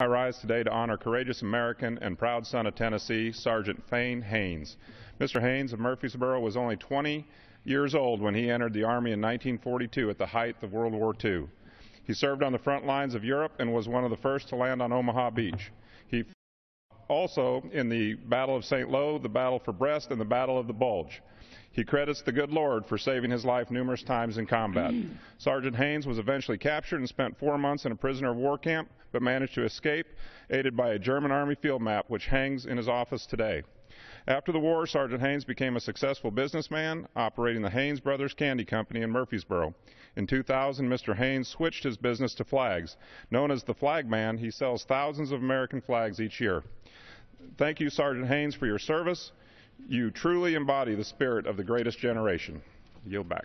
I rise today to honor courageous American and proud son of Tennessee, Sergeant Fayne Haynes. Mr. Haynes of Murfreesboro was only 20 years old when he entered the Army in 1942 at the height of World War II. He served on the front lines of Europe and was one of the first to land on Omaha Beach. He also in the Battle of St. Lo, the Battle for Brest, and the Battle of the Bulge. He credits the good Lord for saving his life numerous times in combat. Mm. Sergeant Haynes was eventually captured and spent four months in a prisoner of war camp, but managed to escape, aided by a German Army field map which hangs in his office today. After the war, Sergeant Haynes became a successful businessman, operating the Haynes Brothers Candy Company in Murfreesboro. In 2000, Mr. Haynes switched his business to flags. Known as the Flag Man, he sells thousands of American flags each year. Thank you, Sergeant Haynes, for your service. You truly embody the spirit of the greatest generation. Yield back.